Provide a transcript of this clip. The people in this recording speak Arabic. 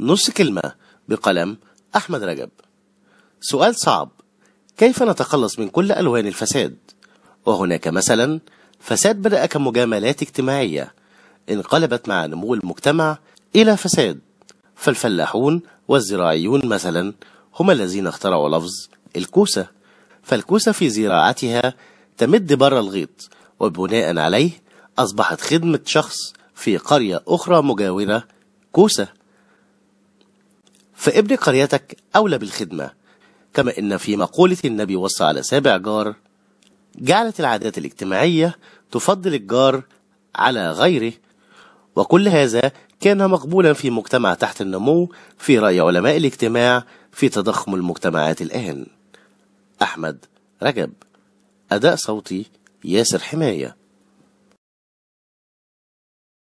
نص كلمة بقلم أحمد رجب. سؤال صعب. كيف نتخلص من كل ألوان الفساد؟ وهناك مثلا فساد بدأ كمجاملات اجتماعية. انقلبت مع نمو المجتمع إلى فساد. فالفلاحون والزراعيون مثلا هم الذين اخترعوا لفظ الكوسة. فالكوسة في زراعتها تمد بر الغيط وبناء عليه أصبحت خدمة شخص في قرية أخرى مجاورة كوسة. فابن قريتك أولى بالخدمة. كما إن في مقولة النبي وصى على سابع جار جعلت العادات الاجتماعية تفضل الجار على غيره وكل هذا كان مقبولا في مجتمع تحت النمو في رأي علماء الاجتماع في تضخم المجتمعات الآن. أحمد رجب أداء صوتي ياسر حماية.